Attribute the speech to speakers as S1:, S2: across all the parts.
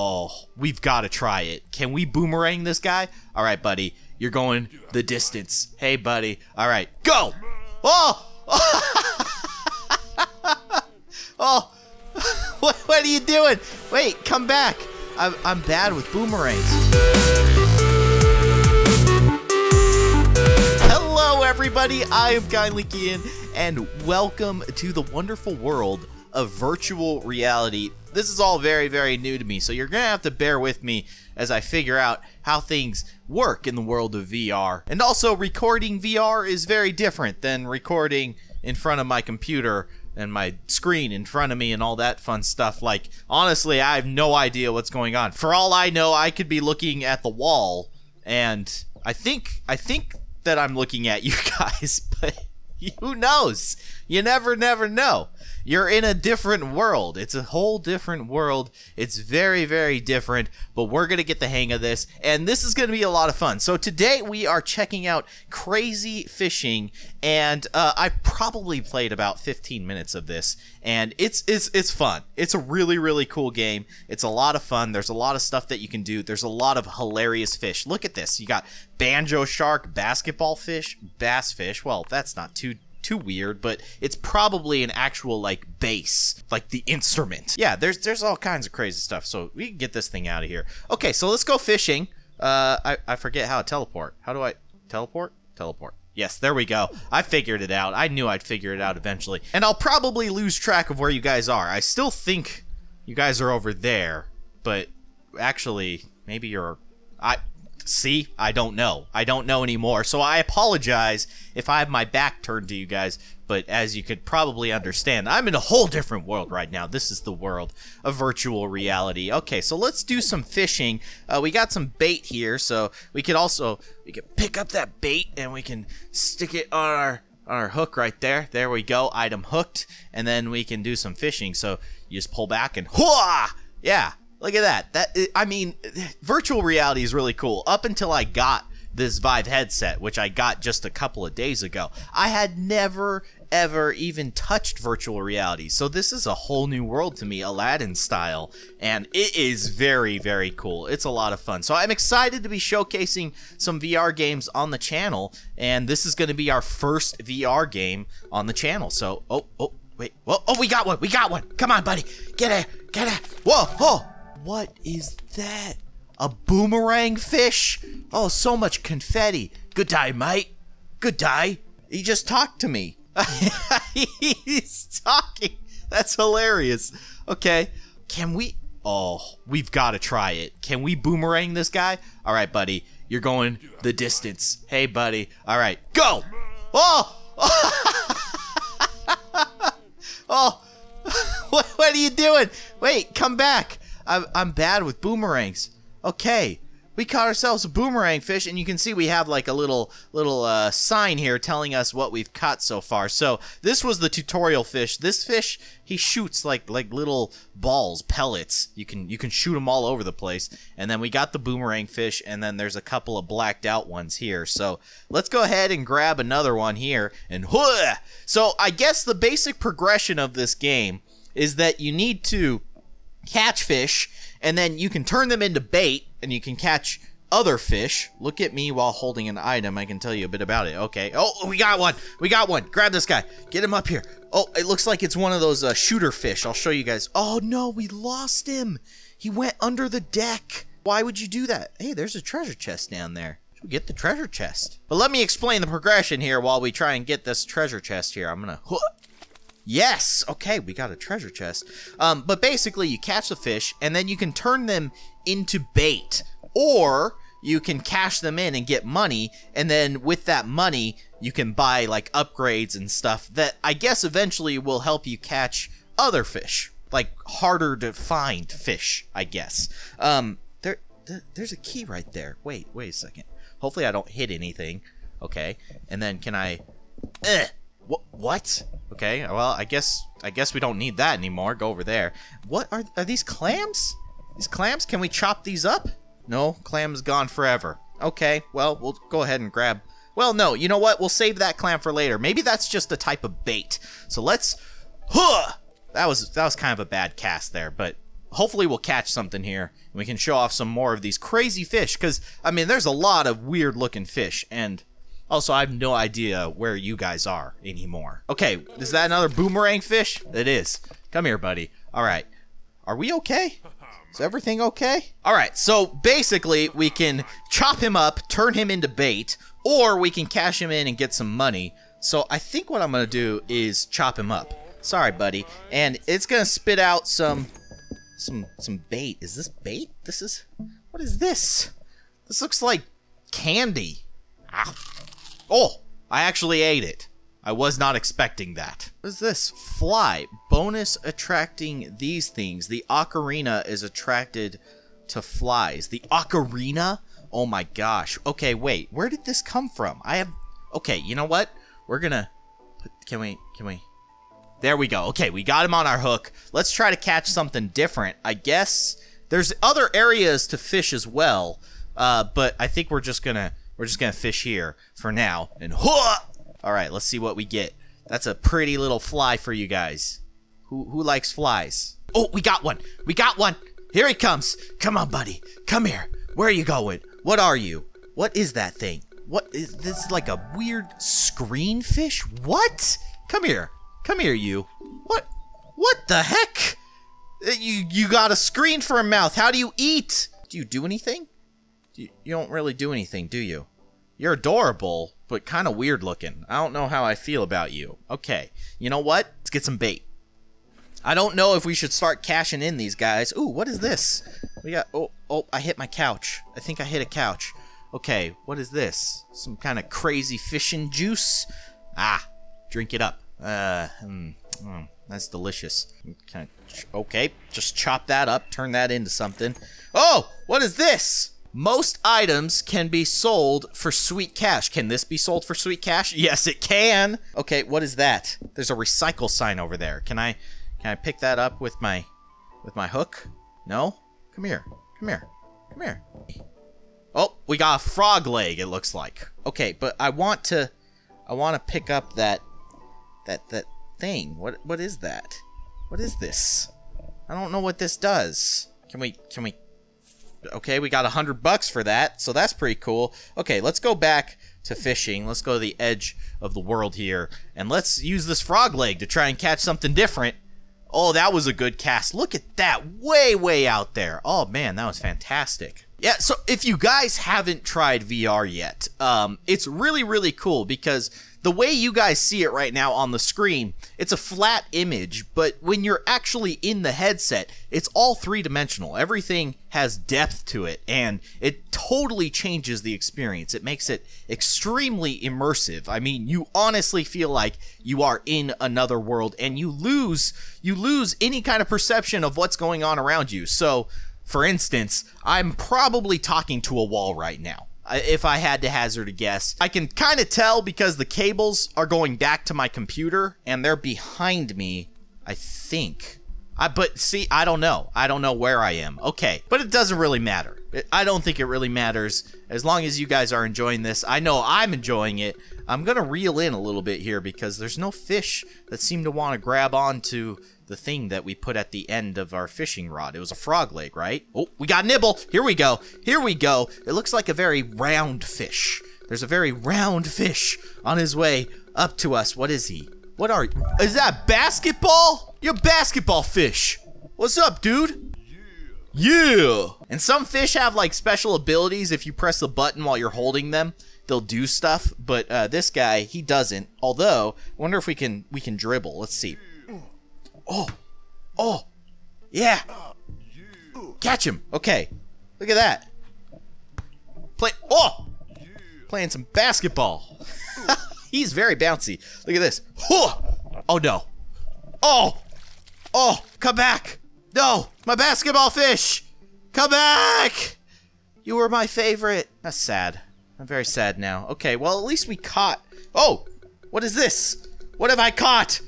S1: Oh, we've got to try it. Can we boomerang this guy? All right, buddy. You're going the distance. Hey, buddy. All right, go. Oh! oh! what, what are you doing? Wait, come back. I'm, I'm bad with boomerangs. Hello, everybody. I am Kindly Keyin, and welcome to the wonderful world of virtual reality. This is all very, very new to me, so you're going to have to bear with me as I figure out how things work in the world of VR. And also, recording VR is very different than recording in front of my computer and my screen in front of me and all that fun stuff. Like, honestly, I have no idea what's going on. For all I know, I could be looking at the wall, and I think, I think that I'm looking at you guys, but who knows? You never, never know. You're in a different world. It's a whole different world. It's very, very different, but we're going to get the hang of this, and this is going to be a lot of fun. So today we are checking out Crazy Fishing, and uh, I've probably played about 15 minutes of this, and it's, it's, it's fun. It's a really, really cool game. It's a lot of fun. There's a lot of stuff that you can do. There's a lot of hilarious fish. Look at this. You got banjo shark, basketball fish, bass fish. Well, that's not too too weird, but it's probably an actual like bass, like the instrument. Yeah, there's there's all kinds of crazy stuff. So we can get this thing out of here. Okay, so let's go fishing. Uh, I I forget how to teleport. How do I teleport? Teleport. Yes, there we go. I figured it out. I knew I'd figure it out eventually. And I'll probably lose track of where you guys are. I still think you guys are over there, but actually, maybe you're. I see, I don't know. I don't know anymore. So I apologize if I have my back turned to you guys. But as you could probably understand, I'm in a whole different world right now. This is the world of virtual reality. Okay, so let's do some fishing. Uh, we got some bait here, so we could also we can pick up that bait and we can stick it on our on our hook right there. There we go. Item hooked, and then we can do some fishing. So you just pull back and whoa, yeah. Look at that. That eh, I mean, virtual reality is really cool. Up until I got this Vive headset, which I got just a couple of days ago, I had never ever even touched virtual reality. So this is a whole new world to me, Aladdin style, and it is very very cool. It's a lot of fun. So I'm excited to be showcasing some VR games on the channel, and this is going to be our first VR game on the channel. So oh oh wait, whoa, oh we got one, we got one. Come on, buddy, get it, get it. Whoa, oh. What is that? A boomerang fish? Oh, so much confetti. Good day, mate. Good day. He just talked to me. He's talking. That's hilarious. Okay. Can we? Oh, we've got to try it. Can we boomerang this guy? All right, buddy. You're going the distance. Hey, buddy. All right, go. Oh! oh! what, what are you doing? Wait, come back. I'm, I'm bad with boomerangs. Okay, we caught ourselves a boomerang fish, and you can see we have like a little little uh, sign here telling us what we've caught so far. So this was the tutorial fish. This fish he shoots like like little balls, pellets. You can you can shoot them all over the place. And then we got the boomerang fish, and then there's a couple of blacked out ones here. So let's go ahead and grab another one here. And whoo! So I guess the basic progression of this game is that you need to catch fish, and then you can turn them into bait, and you can catch other fish. Look at me while holding an item. I can tell you a bit about it. Okay. Oh, we got one. We got one. Grab this guy. Get him up here. Oh, it looks like it's one of those uh, shooter fish. I'll show you guys. Oh, no, we lost him. He went under the deck. Why would you do that? Hey, there's a treasure chest down there. Should we get the treasure chest? But let me explain the progression here while we try and get this treasure chest here. I'm going to Yes. Okay, we got a treasure chest. Um, but basically, you catch the fish, and then you can turn them into bait, or you can cash them in and get money, and then with that money, you can buy like upgrades and stuff that I guess eventually will help you catch other fish, like harder to find fish. I guess. Um, there, th there's a key right there. Wait, wait a second. Hopefully, I don't hit anything. Okay, and then can I? Ugh. What? What? Okay. Well, I guess I guess we don't need that anymore. Go over there. What are are these clams? These clams? Can we chop these up? No, clams gone forever. Okay. Well, we'll go ahead and grab. Well, no. You know what? We'll save that clam for later. Maybe that's just a type of bait. So let's. Huh. That was that was kind of a bad cast there, but hopefully we'll catch something here and we can show off some more of these crazy fish because i mean there's a lot of weird looking fish and also i have no idea where you guys are anymore okay is that another boomerang fish it is come here buddy all right are we okay is everything okay all right so basically we can chop him up turn him into bait or we can cash him in and get some money so i think what i'm gonna do is chop him up sorry buddy and it's gonna spit out some some some bait. Is this bait? This is what is this? This looks like candy. Ow. Oh, I actually ate it. I was not expecting that. What is this? Fly. Bonus attracting these things. The ocarina is attracted to flies. The ocarina? Oh my gosh. Okay, wait. Where did this come from? I have Okay, you know what? We're gonna can we can we there we go. Okay, we got him on our hook. Let's try to catch something different. I guess there's other areas to fish as well, uh, but I think we're just gonna we're just gonna fish here for now. And huh! All right, let's see what we get. That's a pretty little fly for you guys. Who who likes flies? Oh, we got one. We got one. Here he comes. Come on, buddy. Come here. Where are you going? What are you? What is that thing? What is this? Like a weird screen fish? What? Come here. Come here, you. What? What the heck? Uh, you you got a screen for a mouth. How do you eat? Do you do anything? You, you don't really do anything, do you? You're adorable, but kind of weird looking. I don't know how I feel about you. Okay, you know what? Let's get some bait. I don't know if we should start cashing in these guys. Ooh, what is this? We got. Oh, oh! I hit my couch. I think I hit a couch. Okay, what is this? Some kind of crazy fishing juice? Ah, drink it up. Uh, hmm, hmm, that's delicious. Okay, just chop that up, turn that into something. Oh, what is this? Most items can be sold for sweet cash. Can this be sold for sweet cash? Yes, it can. Okay, what is that? There's a recycle sign over there. Can I can I pick that up with my with my hook? No? Come here. Come here. Come here. Oh, we got a frog leg, it looks like. Okay, but I want to I want to pick up that that that thing. What what is that? What is this? I don't know what this does. Can we can we Okay, we got a hundred bucks for that, so that's pretty cool. Okay, let's go back to fishing. Let's go to the edge of the world here, and let's use this frog leg to try and catch something different. Oh, that was a good cast. Look at that, way, way out there. Oh, man, that was fantastic. Yeah, so if you guys haven't tried VR yet, um, it's really, really cool because the way you guys see it right now on the screen, it's a flat image, but when you're actually in the headset, it's all three dimensional. Everything has depth to it, and it totally changes the experience. It makes it extremely immersive. I mean, you honestly feel like you are in another world, and you lose you lose any kind of perception of what's going on around you. So, for instance, I'm probably talking to a wall right now if I had to hazard a guess. I can kind of tell because the cables are going back to my computer and they're behind me, I think. I, but see, I don't know. I don't know where I am. Okay, but it doesn't really matter. I don't think it really matters. As long as you guys are enjoying this, I know I'm enjoying it. I'm going to reel in a little bit here because there's no fish that seem to want to grab onto the thing that we put at the end of our fishing rod. It was a frog leg, right? Oh, we got nibble. Here we go. Here we go. It looks like a very round fish. There's a very round fish on his way up to us. What is he? What are you? Is that basketball? You're basketball fish. What's up, dude? Yeah. yeah. And some fish have like special abilities if you press the button while you're holding them they'll do stuff but uh, this guy he doesn't although I wonder if we can we can dribble let's see Oh, oh, yeah. Catch him. Okay. Look at that. Play. Oh, playing some basketball. He's very bouncy. Look at this. Oh, no. Oh, oh, come back. No, my basketball fish. Come back. You were my favorite. That's sad. I'm very sad now. Okay, well, at least we caught. Oh, what is this? What have I caught?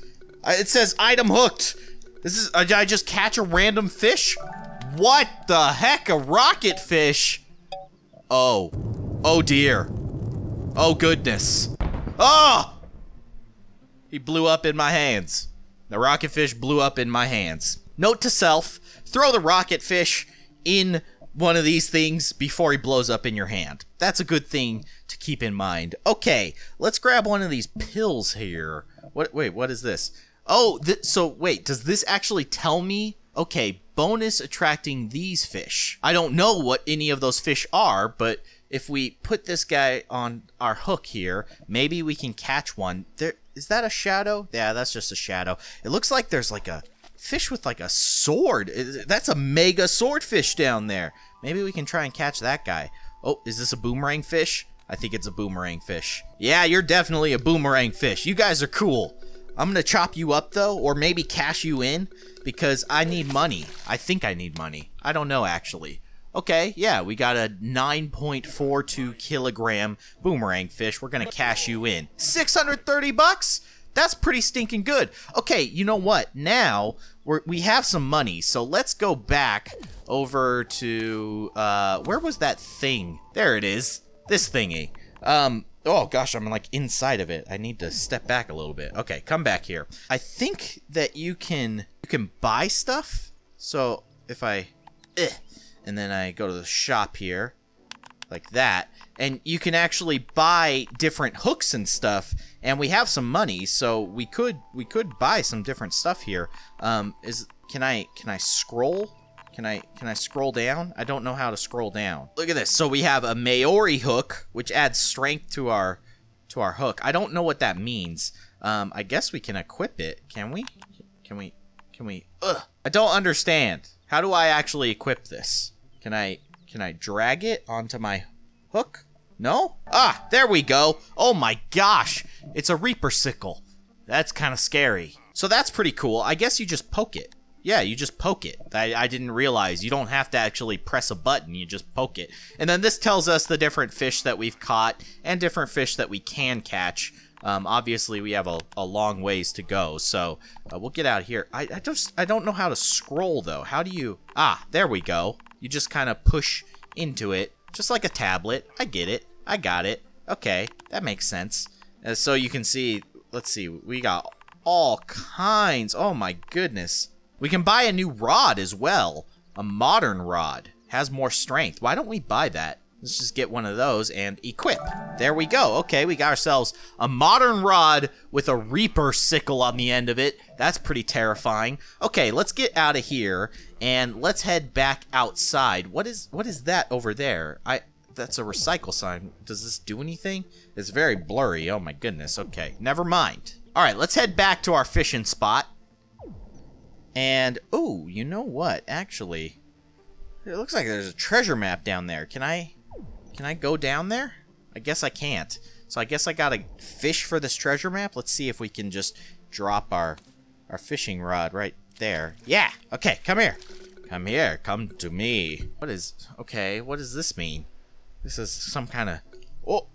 S1: Uh, it says item hooked. This is, uh, did I just catch a random fish? What the heck, a rocket fish? Oh, oh dear. Oh goodness. Oh! He blew up in my hands. The rocket fish blew up in my hands. Note to self, throw the rocket fish in one of these things before he blows up in your hand. That's a good thing to keep in mind. Okay, let's grab one of these pills here. What? Wait, what is this? Oh, so wait, does this actually tell me? Okay, bonus attracting these fish. I don't know what any of those fish are, but if we put this guy on our hook here, maybe we can catch one. There is that a shadow? Yeah, that's just a shadow. It looks like there's like a fish with like a sword. That's a mega swordfish down there. Maybe we can try and catch that guy. Oh, is this a boomerang fish? I think it's a boomerang fish. Yeah, you're definitely a boomerang fish. You guys are cool. I'm gonna chop you up though, or maybe cash you in, because I need money. I think I need money. I don't know actually. Okay, yeah, we got a 9.42 kilogram boomerang fish. We're gonna cash you in. 630 bucks? That's pretty stinking good. Okay, you know what? Now we're, we have some money, so let's go back over to uh, where was that thing? There it is. This thingy. Um, oh gosh, I'm like inside of it. I need to step back a little bit. Okay, come back here. I think that you can you can buy stuff. So if I, eh, and then I go to the shop here, like that, and you can actually buy different hooks and stuff. And we have some money, so we could we could buy some different stuff here. Um, is can I can I scroll? Can I can I scroll down? I don't know how to scroll down. Look at this. So we have a Maori hook, which adds strength to our to our hook. I don't know what that means. Um, I guess we can equip it. Can we? Can we? Can we? Ugh. I don't understand. How do I actually equip this? Can I can I drag it onto my hook? No? Ah, there we go. Oh my gosh. It's a Reaper sickle. That's kind of scary. So that's pretty cool. I guess you just poke it. Yeah, you just poke it. I, I didn't realize. You don't have to actually press a button. You just poke it. And then this tells us the different fish that we've caught and different fish that we can catch. Um, obviously, we have a, a, long ways to go, so uh, we'll get out here. I, I just I don't know how to scroll though. How do you? Ah, there we go. You just kind of push into it, just like a tablet. I get it. I got it. Okay, that makes sense. Uh, so you can see. Let's see. We got all kinds. Oh my goodness. We can buy a new rod as well. A modern rod. Has more strength. Why don't we buy that? Let's just get one of those and equip. There we go. Okay, we got ourselves a modern rod with a Reaper sickle on the end of it. That's pretty terrifying. Okay, let's get out of here and let's head back outside. What is what is that over there? I that's a recycle sign. Does this do anything? It's very blurry. Oh my goodness. Okay, never mind. All right, let's head back to our fishing spot. And, oh, you know what? Actually, it looks like there's a treasure map down there. Can I, can I go down there? I guess I can't. So I guess I gotta fish for this treasure map. Let's see if we can just drop our, our fishing rod right there. Yeah, okay, come here. Come here, come to me. What is, okay, what does this mean? This is some kind of, oh,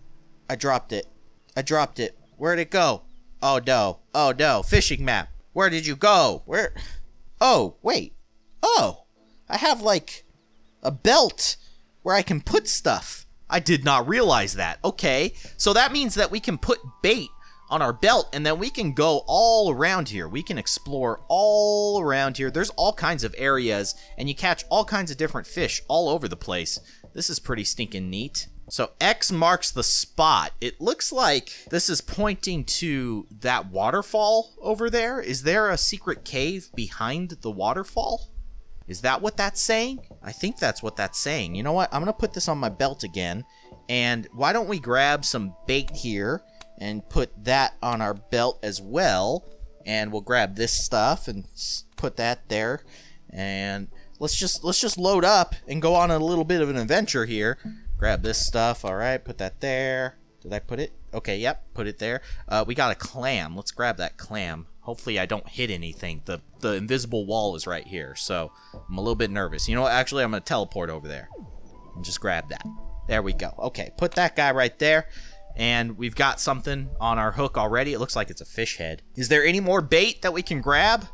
S1: I dropped it. I dropped it. Where'd it go? Oh no, oh no, fishing map. Where did you go? Where? Oh, wait. Oh, I have like a belt where I can put stuff. I did not realize that. Okay, so that means that we can put bait on our belt and then we can go all around here. We can explore all around here. There's all kinds of areas and you catch all kinds of different fish all over the place. This is pretty stinking neat. So X marks the spot. It looks like this is pointing to that waterfall over there. Is there a secret cave behind the waterfall? Is that what that's saying? I think that's what that's saying. You know what? I'm going to put this on my belt again. And why don't we grab some bait here and put that on our belt as well. And we'll grab this stuff and put that there. And let's just let's just load up and go on a little bit of an adventure here. Grab this stuff. All right, put that there. Did I put it? Okay, yep, put it there. Uh, we got a clam. Let's grab that clam. Hopefully I don't hit anything. The the invisible wall is right here, so I'm a little bit nervous. You know what? Actually, I'm going to teleport over there and just grab that. There we go. Okay, put that guy right there. And we've got something on our hook already. It looks like it's a fish head. Is there any more bait that we can grab?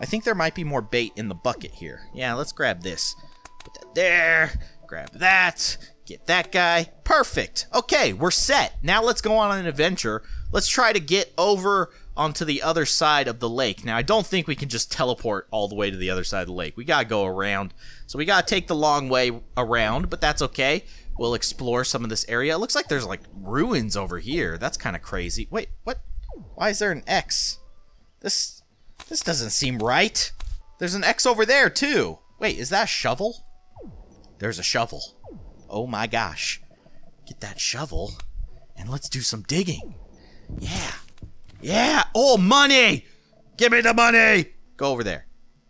S1: I think there might be more bait in the bucket here. Yeah, let's grab this. Put that there. Grab that. Get that guy. Perfect. Okay, we're set. Now let's go on an adventure. Let's try to get over onto the other side of the lake. Now, I don't think we can just teleport all the way to the other side of the lake. We gotta go around. So we gotta take the long way around, but that's okay. We'll explore some of this area. It looks like there's like ruins over here. That's kind of crazy. Wait, what? Why is there an X? This this doesn't seem right. There's an X over there too. Wait, is that a shovel? There's a shovel. Oh my gosh. Get that shovel and let's do some digging. Yeah. Yeah. Oh, money. Give me the money. Go over there.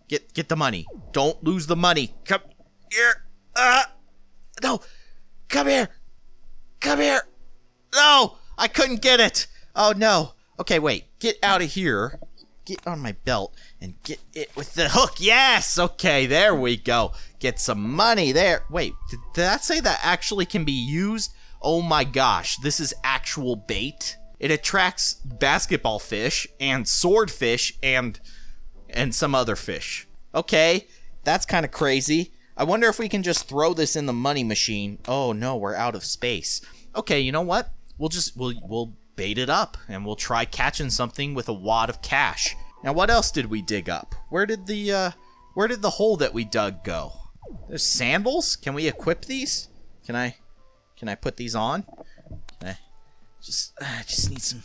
S1: Get get the money. Don't lose the money. Come here. Uh, no. Come here. Come here. No. I couldn't get it. Oh, no. Okay, wait. Get out of here. Get on my belt and get it with the hook. Yes. Okay, there we go. Get some money there. Wait, did, that say that actually can be used? Oh my gosh, this is actual bait. It attracts basketball fish and swordfish and and some other fish. Okay, that's kind of crazy. I wonder if we can just throw this in the money machine. Oh no, we're out of space. Okay, you know what? We'll just we'll we'll bait it up and we'll try catching something with a wad of cash. Now what else did we dig up? Where did the uh where did the hole that we dug go? There's sandals? Can we equip these? Can I can I put these on? I just uh, I just need some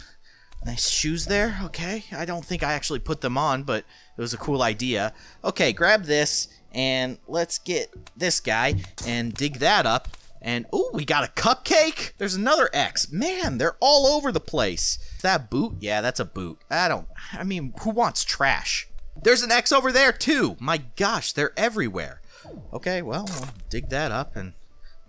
S1: nice shoes there. Okay. I don't think I actually put them on, but it was a cool idea. Okay, grab this and let's get this guy and dig that up. And oh, we got a cupcake. There's another X. Man, they're all over the place. Is that boot? Yeah, that's a boot. I don't. I mean, who wants trash? There's an X over there too. My gosh, they're everywhere. Okay, well, I'll dig that up and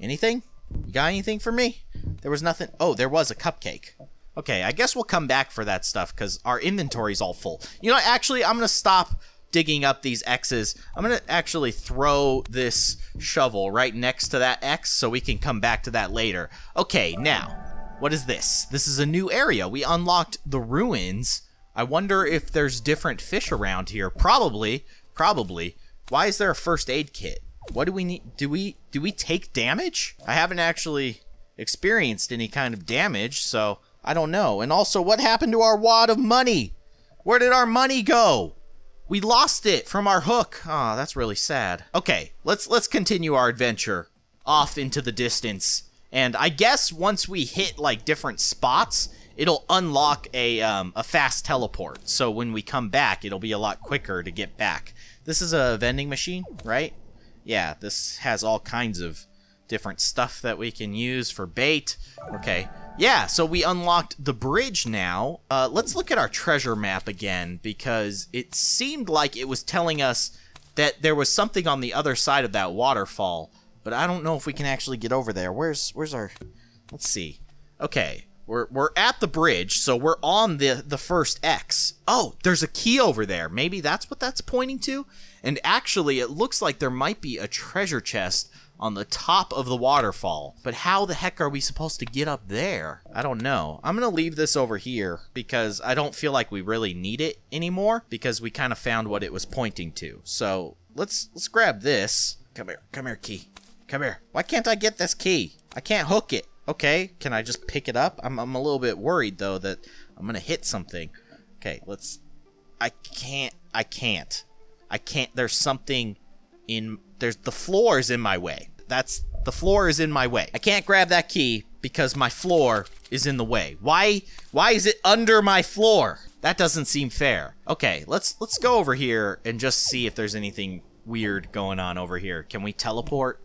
S1: anything? You got anything for me? There was nothing. Oh, there was a cupcake. Okay, I guess we'll come back for that stuff because our inventory's all full. You know, actually, I'm gonna stop digging up these X's. I'm gonna actually throw this shovel right next to that X so we can come back to that later. Okay, now, what is this? This is a new area. We unlocked the ruins. I wonder if there's different fish around here. Probably, probably. Why is there a first aid kit? What do we need? Do we do we take damage? I haven't actually experienced any kind of damage, so I don't know. And also, what happened to our wad of money? Where did our money go? We lost it from our hook. Oh, that's really sad. Okay, let's let's continue our adventure off into the distance. And I guess once we hit like different spots, it'll unlock a um, a fast teleport. So when we come back, it'll be a lot quicker to get back. This is a vending machine, right? Yeah, this has all kinds of different stuff that we can use for bait. Okay. Yeah, so we unlocked the bridge now. Uh, let's look at our treasure map again because it seemed like it was telling us that there was something on the other side of that waterfall, but I don't know if we can actually get over there. Where's where's our Let's see. Okay. We're we're at the bridge, so we're on the the first X. Oh, there's a key over there. Maybe that's what that's pointing to? And actually, it looks like there might be a treasure chest on the top of the waterfall. But how the heck are we supposed to get up there? I don't know. I'm going to leave this over here because I don't feel like we really need it anymore because we kind of found what it was pointing to. So let's let's grab this. Come here. Come here, key. Come here. Why can't I get this key? I can't hook it. Okay, can I just pick it up? I'm, I'm a little bit worried though that I'm going to hit something. Okay, let's... I can't. I can't. I can't. There's something in there's the floor is in my way. That's the floor is in my way. I can't grab that key because my floor is in the way. Why why is it under my floor? That doesn't seem fair. Okay, let's let's go over here and just see if there's anything weird going on over here. Can we teleport?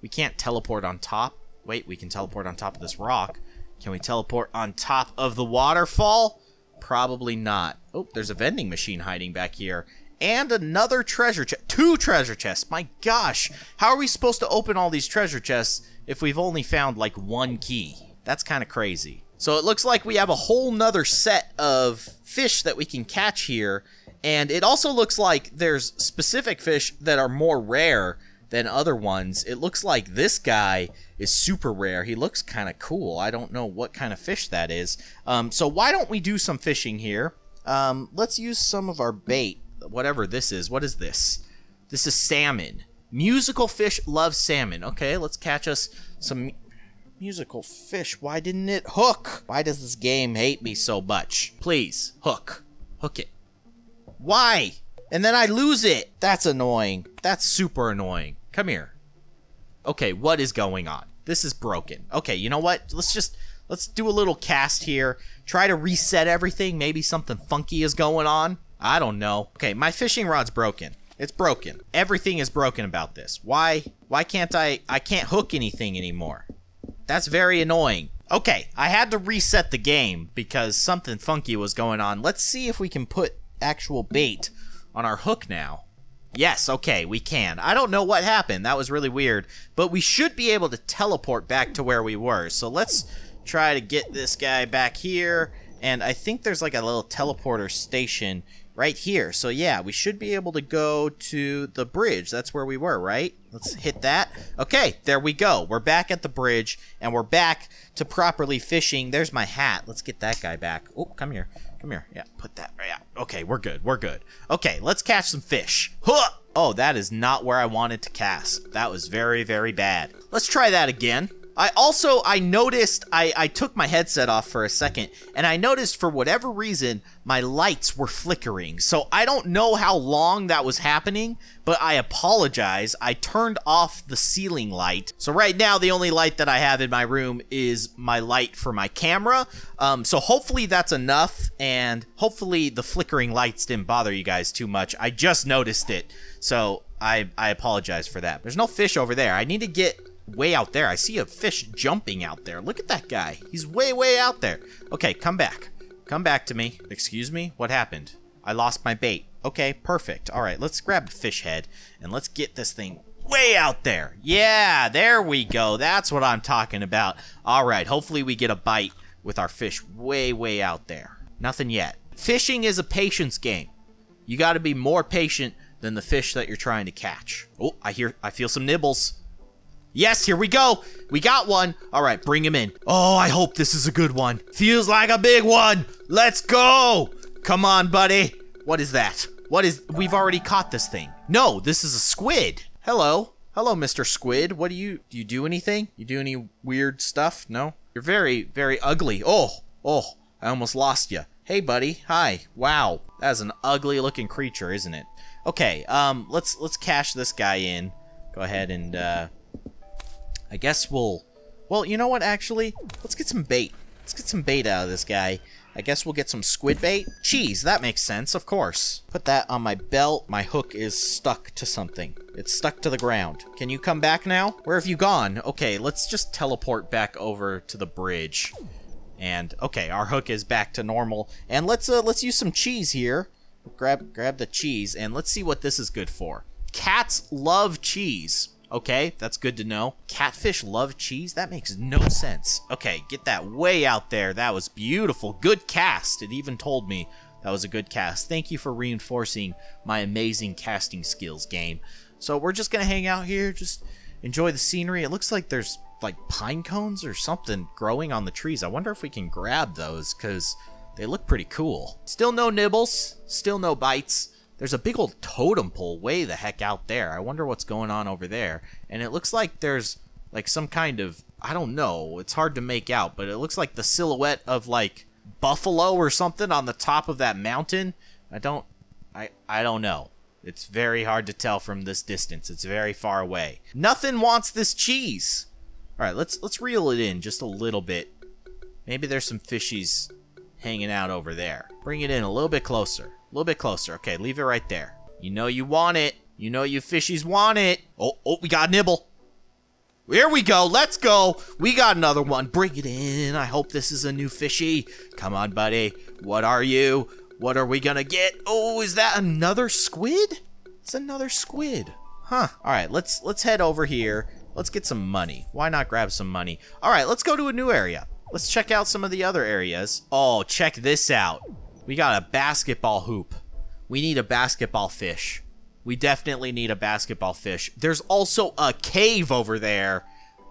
S1: We can't teleport on top. Wait, we can teleport on top of this rock. Can we teleport on top of the waterfall? Probably not. Oh, there's a vending machine hiding back here and another treasure chest. Two treasure chests. My gosh. How are we supposed to open all these treasure chests if we've only found like one key? That's kind of crazy. So it looks like we have a whole nother set of fish that we can catch here. And it also looks like there's specific fish that are more rare than other ones. It looks like this guy is super rare. He looks kind of cool. I don't know what kind of fish that is. Um, so why don't we do some fishing here? Um, let's use some of our bait whatever this is. What is this? This is salmon. Musical fish love salmon. Okay, let's catch us some musical fish. Why didn't it hook? Why does this game hate me so much? Please, hook. Hook it. Why? And then I lose it. That's annoying. That's super annoying. Come here. Okay, what is going on? This is broken. Okay, you know what? Let's just let's do a little cast here. Try to reset everything. Maybe something funky is going on. I don't know. Okay, my fishing rod's broken. It's broken. Everything is broken about this. Why why can't I I can't hook anything anymore? That's very annoying. Okay, I had to reset the game because something funky was going on. Let's see if we can put actual bait on our hook now. Yes, okay, we can. I don't know what happened. That was really weird. But we should be able to teleport back to where we were. So let's try to get this guy back here. And I think there's like a little teleporter station right here. So yeah, we should be able to go to the bridge. That's where we were, right? Let's hit that. Okay, there we go. We're back at the bridge, and we're back to properly fishing. There's my hat. Let's get that guy back. Oh, come here. Come here. Yeah, put that right out. Okay, we're good. We're good. Okay, let's catch some fish. Huh! Oh, that is not where I wanted to cast. That was very, very bad. Let's try that again. I also, I noticed, I, I took my headset off for a second, and I noticed for whatever reason, my lights were flickering. So I don't know how long that was happening, but I apologize. I turned off the ceiling light. So right now, the only light that I have in my room is my light for my camera. Um, so hopefully that's enough, and hopefully the flickering lights didn't bother you guys too much. I just noticed it, so I, I apologize for that. There's no fish over there. I need to get way out there. I see a fish jumping out there. Look at that guy. He's way, way out there. Okay, come back. Come back to me. Excuse me? What happened? I lost my bait. Okay, perfect. All right, let's grab a fish head and let's get this thing way out there. Yeah, there we go. That's what I'm talking about. All right, hopefully we get a bite with our fish way, way out there. Nothing yet. Fishing is a patience game. You got to be more patient than the fish that you're trying to catch. Oh, I hear, I feel some nibbles. Yes, here we go. We got one. All right, bring him in. Oh, I hope this is a good one. Feels like a big one. Let's go. Come on, buddy. What is that? What is... We've already caught this thing. No, this is a squid. Hello. Hello, Mr. Squid. What do you... Do you do anything? You do any weird stuff? No? You're very, very ugly. Oh, oh, I almost lost you. Hey, buddy. Hi. Wow. That's an ugly looking creature, isn't it? Okay, um, let's, let's cash this guy in. Go ahead and, uh, I guess we'll... Well, you know what, actually? Let's get some bait. Let's get some bait out of this guy. I guess we'll get some squid bait. Cheese, that makes sense, of course. Put that on my belt. My hook is stuck to something. It's stuck to the ground. Can you come back now? Where have you gone? Okay, let's just teleport back over to the bridge. And, okay, our hook is back to normal. And let's, uh, let's use some cheese here. Grab, grab the cheese, and let's see what this is good for. Cats love cheese. Okay, that's good to know. Catfish love cheese? That makes no sense. Okay, get that way out there. That was beautiful. Good cast. It even told me that was a good cast. Thank you for reinforcing my amazing casting skills game. So we're just going to hang out here, just enjoy the scenery. It looks like there's like pine cones or something growing on the trees. I wonder if we can grab those because they look pretty cool. Still no nibbles, still no bites. There's a big old totem pole way the heck out there. I wonder what's going on over there. And it looks like there's like some kind of I don't know. It's hard to make out, but it looks like the silhouette of like buffalo or something on the top of that mountain. I don't I I don't know. It's very hard to tell from this distance. It's very far away. Nothing wants this cheese. All right, let's let's reel it in just a little bit. Maybe there's some fishies hanging out over there. Bring it in a little bit closer. A little bit closer. Okay, leave it right there. You know you want it. You know you fishies want it. Oh, oh, we got a nibble. Here we go. Let's go. We got another one. Bring it in. I hope this is a new fishy. Come on, buddy. What are you? What are we gonna get? Oh, is that another squid? It's another squid. Huh. All right, let's let's head over here. Let's get some money. Why not grab some money? All right, let's go to a new area. Let's check out some of the other areas. Oh, check this out. We got a basketball hoop. We need a basketball fish. We definitely need a basketball fish. There's also a cave over there.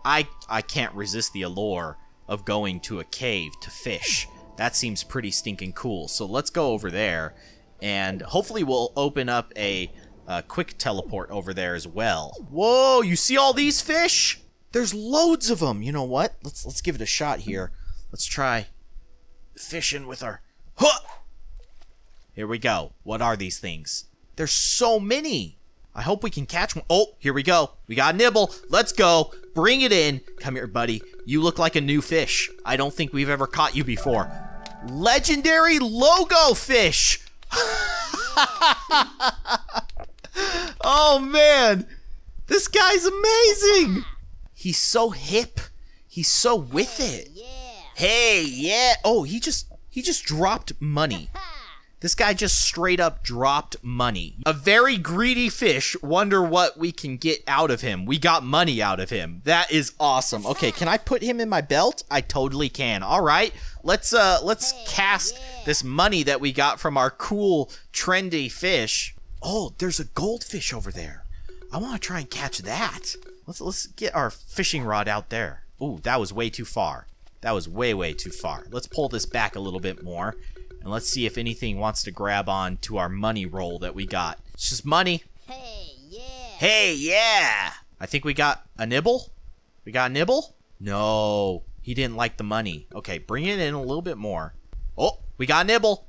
S1: I I can't resist the allure of going to a cave to fish. That seems pretty stinking cool. So let's go over there, and hopefully we'll open up a, a quick teleport over there as well. Whoa! You see all these fish? There's loads of them. You know what? Let's let's give it a shot here. Let's try fishing with our. Huh! Here we go. What are these things? There's so many. I hope we can catch one. Oh, here we go. We got a nibble. Let's go. Bring it in. Come here, buddy. You look like a new fish. I don't think we've ever caught you before. Legendary logo fish. oh, man. This guy's amazing. He's so hip. He's so with it. Hey, yeah. Oh, he just he just dropped money. This guy just straight up dropped money. A very greedy fish. Wonder what we can get out of him. We got money out of him. That is awesome. Okay, can I put him in my belt? I totally can. All right. Let's uh let's cast this money that we got from our cool trendy fish. Oh, there's a goldfish over there. I want to try and catch that. Let's let's get our fishing rod out there. Ooh, that was way too far. That was way way too far. Let's pull this back a little bit more. And let's see if anything wants to grab on to our money roll that we got. It's just money.
S2: Hey, yeah.
S1: Hey, yeah! I think we got a nibble? We got a nibble? No, he didn't like the money. Okay, bring it in a little bit more. Oh, we got a nibble.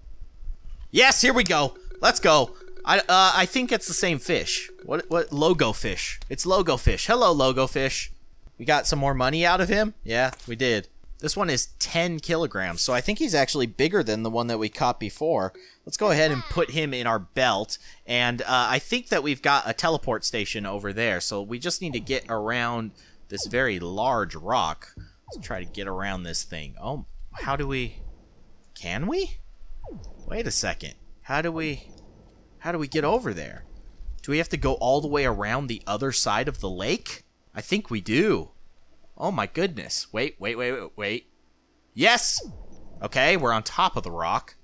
S1: Yes, here we go. Let's go. I uh, I think it's the same fish. What what logo fish? It's logo fish. Hello, logo fish. We got some more money out of him? Yeah, we did. This one is 10 kilograms, so I think he's actually bigger than the one that we caught before. Let's go ahead and put him in our belt. And uh, I think that we've got a teleport station over there, so we just need to get around this very large rock. Let's try to get around this thing. Oh, how do we... Can we? Wait a second. How do we... How do we get over there? Do we have to go all the way around the other side of the lake? I think we do. Oh my goodness. Wait, wait, wait, wait, wait. Yes! Okay, we're on top of the rock.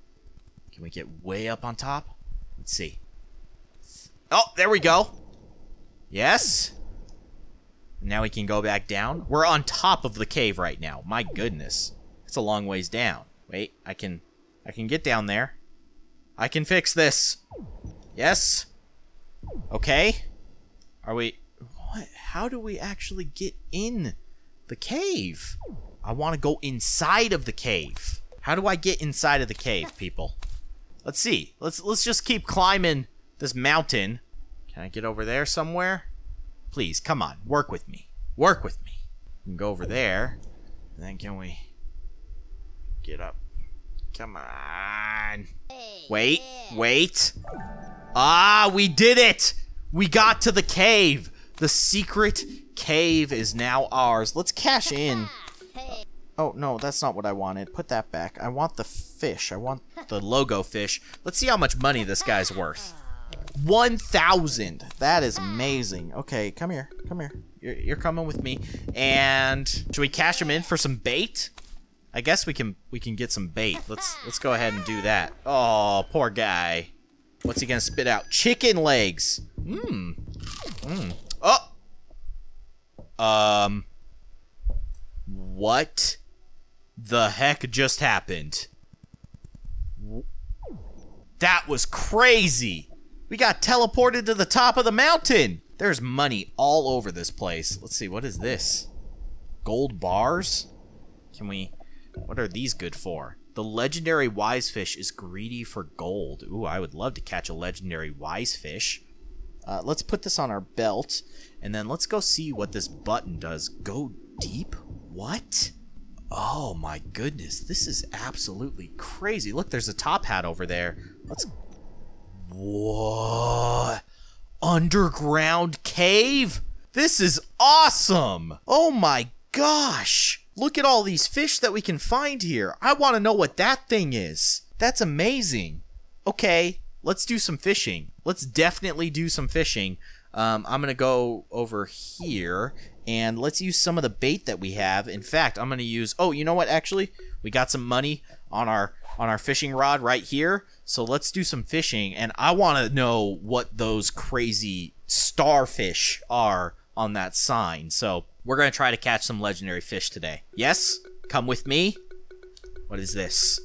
S1: Can we get way up on top? Let's see. Oh, there we go. Yes. Now we can go back down. We're on top of the cave right now. My goodness. It's a long ways down. Wait, I can I can get down there. I can fix this. Yes. Okay. Are we what? How do we actually get in the cave? I want to go inside of the cave. How do I get inside of the cave, people? Let's see. Let's let's just keep climbing this mountain. Can I get over there somewhere? Please, come on. Work with me. Work with me. We can go over there. Then can we get up? Come on. Wait, wait. Ah, we did it! We got to the cave. The secret cave is now ours. Let's cash in. Oh, no, that's not what I wanted. Put that back. I want the fish. I want the logo fish. Let's see how much money this guy's worth. 1,000. That is amazing. Okay, come here. Come here. You're, you're coming with me. And should we cash him in for some bait? I guess we can we can get some bait. Let's let's go ahead and do that. Oh, poor guy. What's he gonna spit out? Chicken legs. Mmm. Mmm. Um. What the heck just happened? That was crazy. We got teleported to the top of the mountain. There's money all over this place. Let's see, what is this? Gold bars? Can we... What are these good for? The legendary wise fish is greedy for gold. Ooh, I would love to catch a legendary wise fish. Uh, let's put this on our belt, and then let's go see what this button does. Go deep? What? Oh my goodness, this is absolutely crazy. Look, there's a top hat over there. Let's. What? Underground cave? This is awesome! Oh my gosh! Look at all these fish that we can find here. I want to know what that thing is. That's amazing. Okay, let's do some fishing. Let's definitely do some fishing. Um, I'm gonna go over here and let's use some of the bait that we have. In fact, I'm gonna use. Oh, you know what? Actually, we got some money on our on our fishing rod right here. So let's do some fishing, and I want to know what those crazy starfish are on that sign. So we're gonna try to catch some legendary fish today. Yes, come with me. What is this?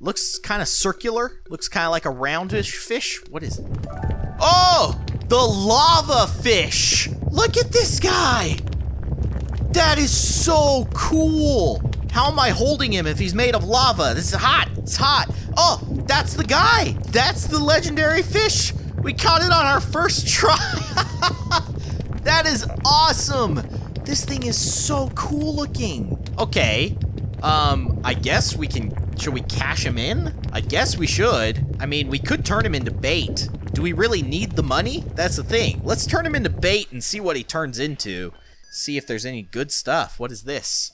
S1: Looks kind of circular. Looks kind of like a roundish fish. What is? It? Oh, the lava fish. Look at this guy. That is so cool. How am I holding him if he's made of lava? This is hot. It's hot. Oh, That's the guy. That's the legendary fish. We caught it on our first try. that is awesome. This thing is so cool looking. Okay. Um, I guess we can, should we cash him in? I guess we should. I mean, we could turn him into bait. Do we really need the money? That's the thing. Let's turn him into bait and see what he turns into. See if there's any good stuff. What is this?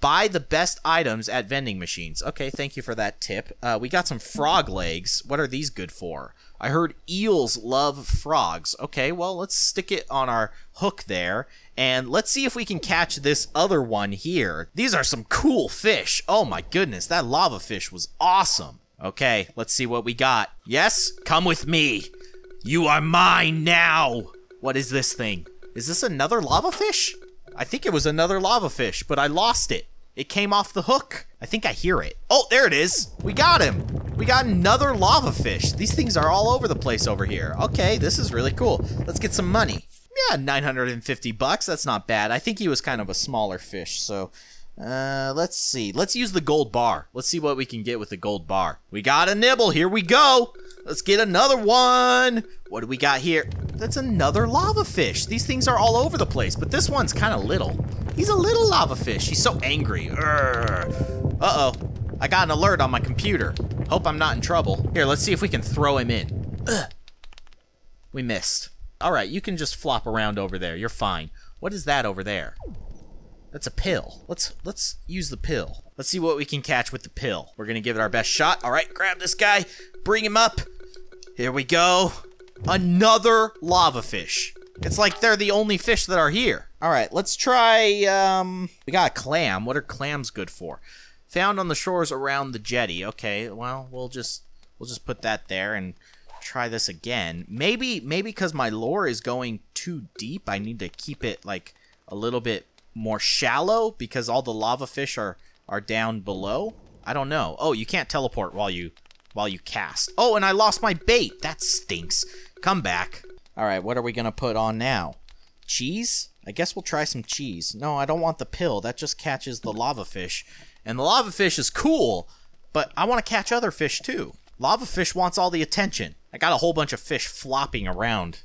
S1: Buy the best items at vending machines. Okay, thank you for that tip. Uh, we got some frog legs. What are these good for? I heard eels love frogs. Okay, well, let's stick it on our hook there. And let's see if we can catch this other one here. These are some cool fish. Oh my goodness, that lava fish was awesome. Okay, let's see what we got. Yes? Come with me. You are mine now. What is this thing? Is this another lava fish? I think it was another lava fish, but I lost it. It came off the hook. I think I hear it. Oh, there it is. We got him. We got another lava fish. These things are all over the place over here. Okay, this is really cool. Let's get some money. Yeah, 950 bucks. That's not bad. I think he was kind of a smaller fish, so uh, let's see. Let's use the gold bar. Let's see what we can get with the gold bar. We got a nibble. Here we go. Let's get another one. What do we got here? That's another lava fish. These things are all over the place, but this one's kind of little. He's a little lava fish. He's so angry. Uh-oh. I got an alert on my computer. Hope I'm not in trouble. Here, let's see if we can throw him in. Ugh. We missed. All right, you can just flop around over there. You're fine. What is that over there? That's a pill. Let's let's use the pill. Let's see what we can catch with the pill. We're gonna give it our best shot. All right, grab this guy, bring him up. Here we go. Another lava fish. It's like they're the only fish that are here. All right, let's try, um, we got a clam. What are clams good for? Found on the shores around the jetty. Okay, well, we'll just, we'll just put that there and try this again. Maybe, maybe because my lure is going too deep, I need to keep it, like, a little bit more shallow because all the lava fish are, are down below. I don't know. Oh, you can't teleport while you, while you cast. Oh, and I lost my bait. That stinks. Come back. All right, what are we going to put on now? Cheese? I guess we'll try some cheese. No, I don't want the pill. That just catches the lava fish. And the lava fish is cool, but I want to catch other fish too. Lava fish wants all the attention. I got a whole bunch of fish flopping around.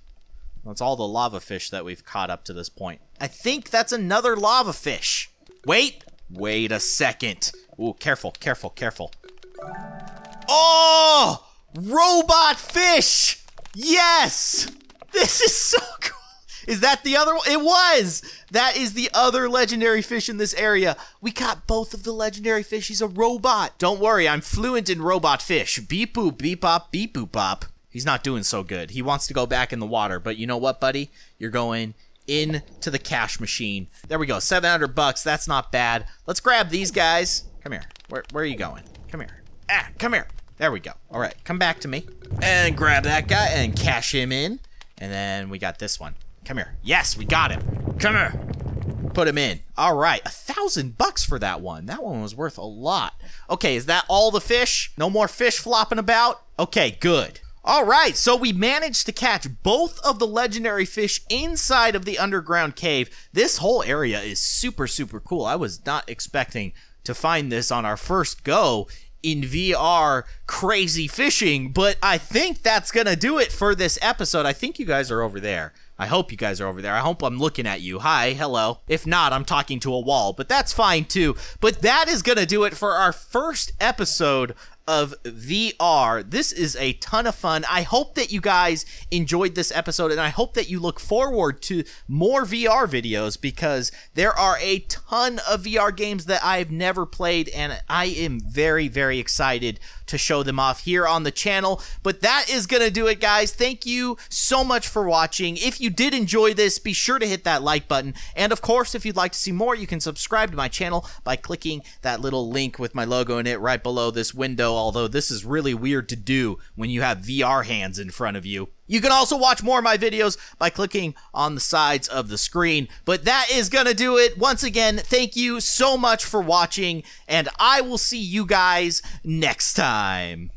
S1: That's all the lava fish that we've caught up to this point. I think that's another lava fish. Wait. Wait a second. Ooh, careful, careful, careful. Oh! Robot fish! Yes! This is so cool. Is that the other one? It was! That is the other legendary fish in this area. We caught both of the legendary fish. He's a robot. Don't worry, I'm fluent in robot fish. Beep boop, beep pop, beep boop pop. He's not doing so good. He wants to go back in the water, but you know what, buddy? You're going into the cash machine. There we go, 700 bucks. That's not bad. Let's grab these guys. Come here. Where, where are you going? Come here. Ah, come here. There we go. All right, come back to me. And grab that guy and cash him in. And then we got this one. Come here. Yes, we got him. Come here. Put him in. All right, a thousand bucks for that one. That one was worth a lot. Okay, is that all the fish? No more fish flopping about? Okay, good. All right, so we managed to catch both of the legendary fish inside of the underground cave. This whole area is super, super cool. I was not expecting to find this on our first go in VR crazy fishing, but I think that's going to do it for this episode. I think you guys are over there. I hope you guys are over there. I hope I'm looking at you. Hi, hello. If not, I'm talking to a wall, but that's fine too. But that is going to do it for our first episode of VR. This is a ton of fun. I hope that you guys enjoyed this episode and I hope that you look forward to more VR videos because there are a ton of VR games that I've never played and I am very, very excited to show them off here on the channel. But that is going to do it, guys. Thank you so much for watching. If you did enjoy this, be sure to hit that like button. And of course, if you'd like to see more, you can subscribe to my channel by clicking that little link with my logo in it right below this window although this is really weird to do when you have VR hands in front of you. You can also watch more of my videos by clicking on the sides of the screen. But that is going to do it. Once again, thank you so much for watching, and I will see you guys next time.